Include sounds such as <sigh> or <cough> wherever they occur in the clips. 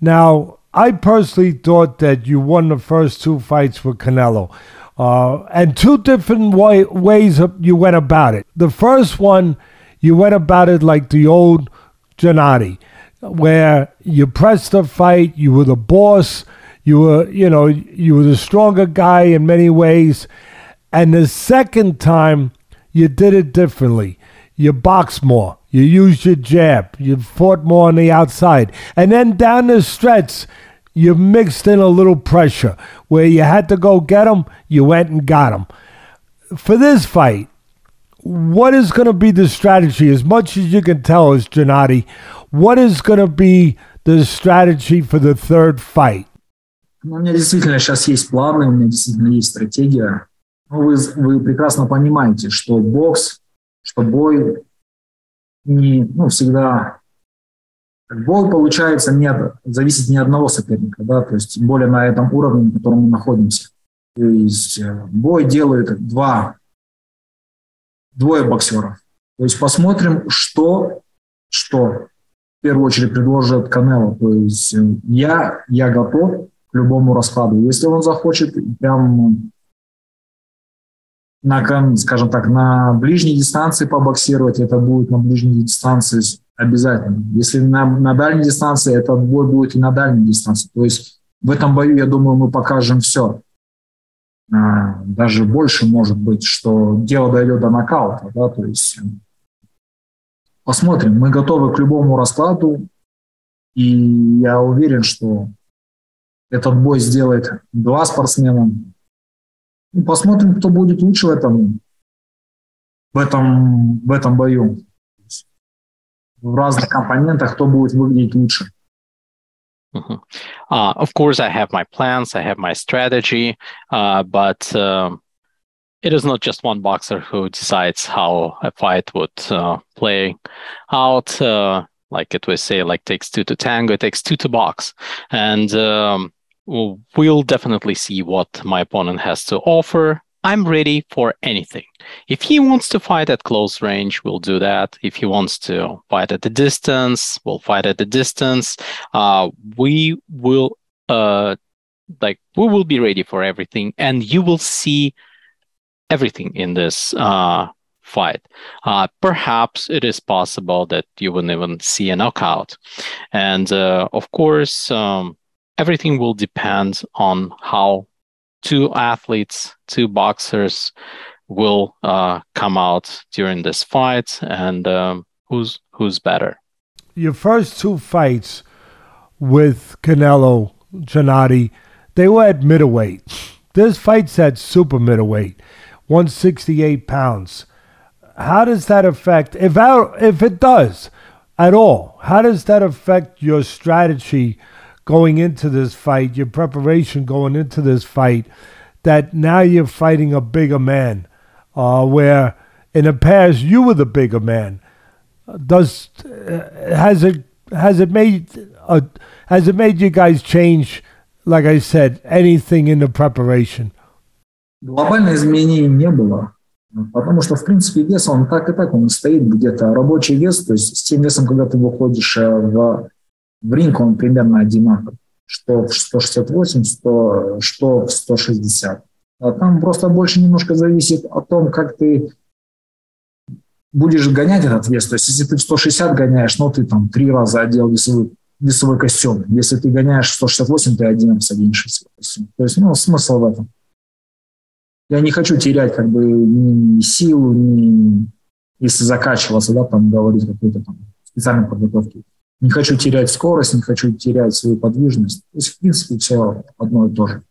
Now, I personally thought that you won the first two fights with Canelo. Uh, and two different way, ways you went about it. The first one, you went about it like the old Gennady, where you pressed the fight, you were the boss, you were, you know, you were the stronger guy in many ways. And the second time, you did it differently. You boxed more. You used your jab. You fought more on the outside. And then down the stretch, you mixed in a little pressure. Where you had to go get him, you went and got him. For this fight, what is going to be the strategy? As much as you can tell us, Gennady, what is going to be the strategy for the third fight? Ну, у меня действительно сейчас есть планы, у меня действительно есть стратегия. Ну, вы, вы прекрасно понимаете, что бокс, что бой не, ну, всегда Бой, получается, нет, зависит не от одного соперника, да, то есть более на этом уровне, на котором мы находимся. То есть э, бой делают два, двое боксеров. То есть посмотрим, что, что в первую очередь предложит Канело. То есть э, я, я готов к любому раскладу. Если он захочет прям на, скажем так, на ближней дистанции побоксировать, это будет на ближней дистанции обязательно. Если на, на дальней дистанции, этот бой будет и на дальней дистанции. То есть в этом бою, я думаю, мы покажем все. А, даже больше может быть, что дело дойдет до нокаута. Да? То есть э, посмотрим. Мы готовы к любому раскладу. И я уверен, что этот бой сделает два спортсмена. Посмотрим, кто будет лучше в этом, в этом, в этом бою в разных компонентах, кто будет выглядеть лучше. Mm-hmm. Uh, of course, I have my plans, I have my strategy, uh, but uh, it is not just one boxer who decides how a fight would uh, play out. Uh, like it would say, like takes two to tango, it takes two to box, and um, we'll definitely see what my opponent has to offer. I'm ready for anything. If he wants to fight at close range, we'll do that. If he wants to fight at the distance, we'll fight at the distance. Uh, we will uh, like we will be ready for everything, and you will see everything in this uh, fight. Uh, perhaps it is possible that you wouldn't even see a knockout, and uh, of course, um, everything will depend on how two athletes, two boxers will uh, come out during this fight, and um, who's who's better. Your first two fights with Canelo Gennady, they were at middleweight. This fight's at super middleweight, 168 pounds. How does that affect, if, if it does at all, how does that affect your strategy going into this fight, your preparation going into this fight, that now you're fighting a bigger man, uh, where in the past you were the bigger man. Does uh, has it has it made uh, has it made you guys change? Like I said, anything in the preparation? Глобальных изменений не было. Потому что, в принципе, вес, он так и так, он стоит где-то. Рабочий вес, то есть с тем весом, когда ты выходишь в в ринг он примерно одинаков, что в 168, 100, что в 160. А там просто больше немножко зависит о том, как ты будешь гонять этот вес. То есть, если ты в 160 гоняешь, ну, ты там три раза одел весовой, весовой костюм. Если ты гоняешь в 168, ты один раз оденешь весовой костюм. То есть, ну, смысл в этом. Я не хочу терять как бы ни силу, ни если закачиваться, да, там говорить какой-то там специальной подготовки. Не хочу терять скорость, не хочу терять свою подвижность. То есть, в принципе, все одно и то же.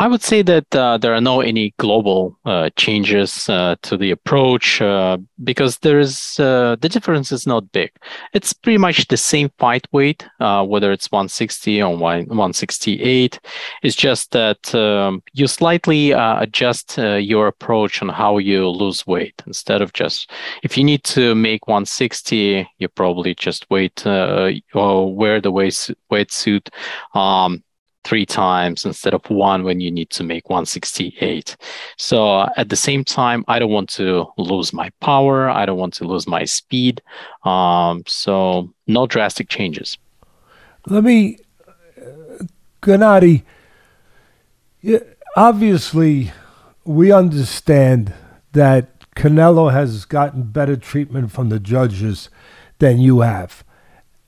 I would say that uh, there are no any global uh, changes uh, to the approach uh, because there is uh, the difference is not big. It's pretty much the same fight weight, uh, whether it's 160 or 168. It's just that um, you slightly adjust your approach on how you lose weight instead of just if you need to make 160, you probably just wait or wear the weight weight suit. Um, three times instead of one when you need to make 168. So at the same time, I don't want to lose my power. I don't want to lose my speed. Um, so no drastic changes. Let me, uh, Gennady, obviously, we understand that Canelo has gotten better treatment from the judges than you have.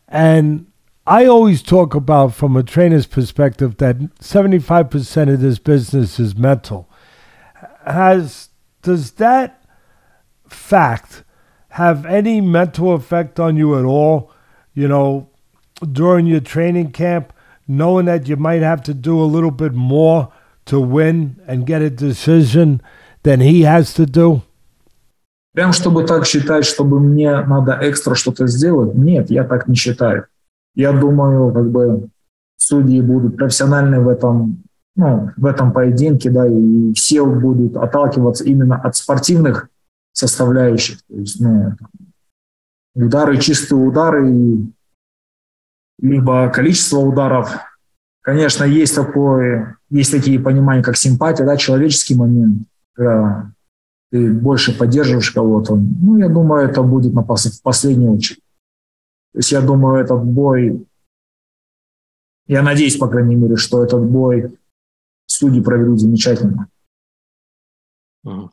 And I always talk about, from a trainer's perspective, that 75% of this business is mental. Has does that fact have any mental effect on you at all? You know, during your training camp, knowing that you might have to do a little bit more to win and get a decision than he has to do? Прям чтобы так считать, чтобы мне надо экстра что-то сделать, нет, я так не считаю. Я думаю, как бы судьи будут профессиональны в этом, ну, в этом поединке, да, и все будут отталкиваться именно от спортивных составляющих. То есть, ну, удары, чистые удары, либо количество ударов. Конечно, есть такое, есть такие понимания, как симпатия, да, человеческий момент, когда ты больше поддерживаешь кого-то. Ну, я думаю, это будет на пос- в последнюю очередь. То есть я думаю, этот бой, я надеюсь, по крайней мере, что этот бой судьи проведут замечательно. Mm.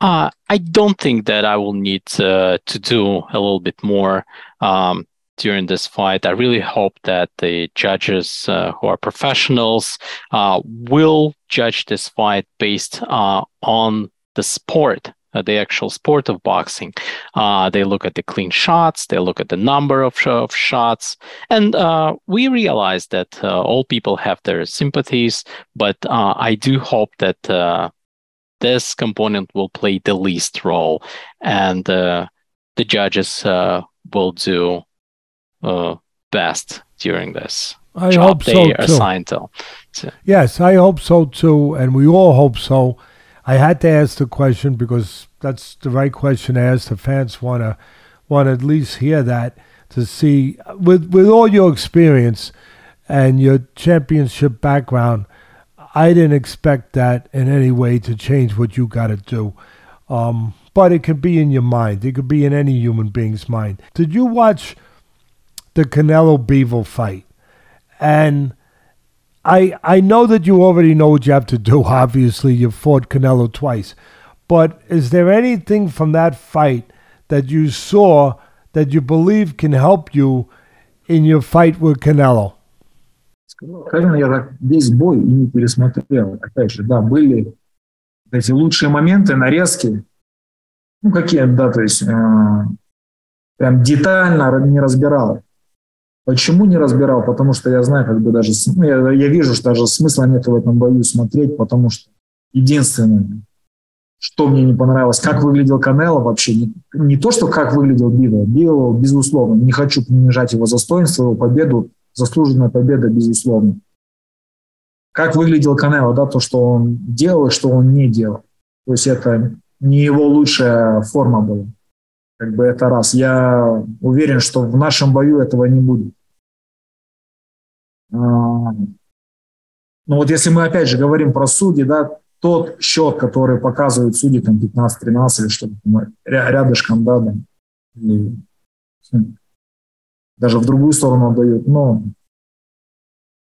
Uh, I don't think that I will need uh, to do a little bit more um, during this fight. I really hope that the judges uh, who are professionals uh, will judge this fight based uh, on the sport uh, the actual sport of boxing. Uh, they look at the clean shots, they look at the number of, of shots, and uh, we realize that uh, all people have their sympathies, but uh, I do hope that uh, this component will play the least role, and the judges will do best during this. I hope so assigned to. Yes, I hope so too, and we all hope so. I had to ask the question because that's the right question to ask. The fans want to want at least hear that to see with with all your experience and your championship background. I didn't expect that in any way to change what you got to do. Um, but it could be in your mind. It could be in any human being's mind. Did you watch the Canelo Bivol fight? And I I know that you already know what you have to do. Obviously, <laughs> you fought Canelo twice, but is there anything from that fight that you saw that you believe can help you in your fight with Canelo? Откровенно, я так весь бой и не пересмотрел. Опять же, да, были эти лучшие моменты, нарезки. Ну, какие, да, то есть э, прям детально не разбирал. Почему не разбирал? Потому что я знаю, как бы даже, ну, я, я вижу, что даже смысла нет в этом бою смотреть, потому что единственное, что мне не понравилось, как выглядел Канело вообще, не, не то, что как выглядел Био, Био, безусловно, не хочу принижать его застоинство, его победу, заслуженная победа, безусловно. Как выглядел Канело, да, то, что он делал и что он не делал. То есть это не его лучшая форма была. Как бы это раз. Я уверен, что в нашем бою этого не будет. Ну вот если мы опять же говорим про судьи, да, тот счет, который показывают судьи, там 15-13 или что-то рядышком, да, да, и, даже в другую сторону отдают, но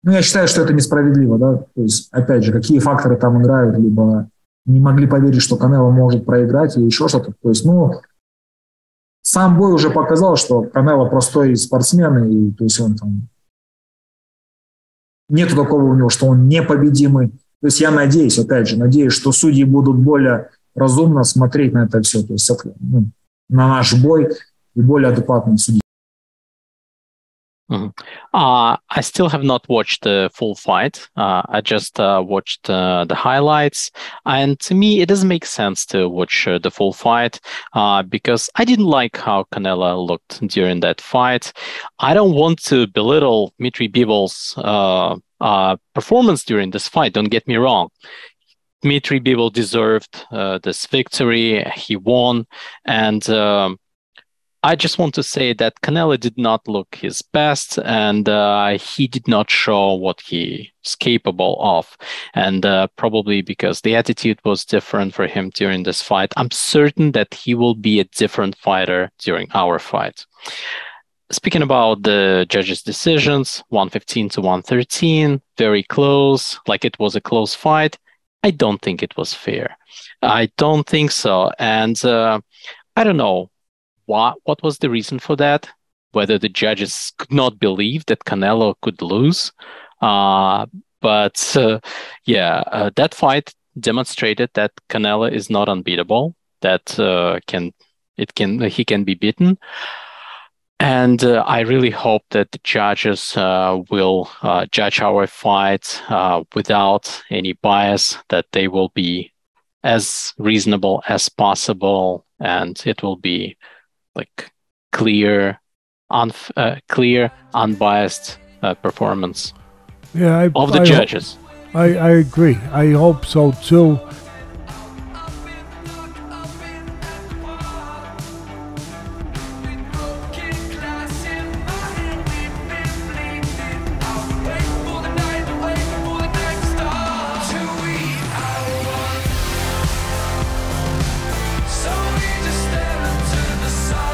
ну, я считаю, что это несправедливо, да, то есть, опять же, какие факторы там играют, либо не могли поверить, что Канело может проиграть или еще что-то, то есть, ну, сам бой уже показал, что Канело простой спортсмен, и то есть он там Нету такого у него, что он непобедимый. То есть я надеюсь, опять же, надеюсь, что судьи будут более разумно смотреть на это все, то есть ну, на наш бой и более адекватно судить. Mm-hmm. Uh, I still have not watched the full fight. Uh, I just uh, watched uh, the highlights. And to me, it doesn't make sense to watch uh, the full fight uh, because I didn't like how Canelo looked during that fight. I don't want to belittle Dmitry Bivol's performance during this fight. Don't get me wrong. Dmitry Bivol deserved this victory. He won. And um, I just want to say that Canelo did not look his best and uh, he did not show what he is capable of. And uh, probably because the attitude was different for him during this fight, I'm certain that he will be a different fighter during our fight. speaking about the judges' decisions, 115 to 113, very close, like it was a close fight. I don't think it was fair. I don't think so. And uh, I don't know what what was the reason for that. Whether the judges could not believe that Canelo could lose, uh, but uh, yeah, uh, that fight demonstrated that Canelo is not unbeatable. That uh, can it can he can be beaten. And uh, I really hope that the judges uh, will judge our fight without any bias, that they will be as reasonable as possible, and it will be like clear, un- uh, clear, unbiased uh, performance Yeah, I, of the I ho- judges. I, I agree. I hope so too.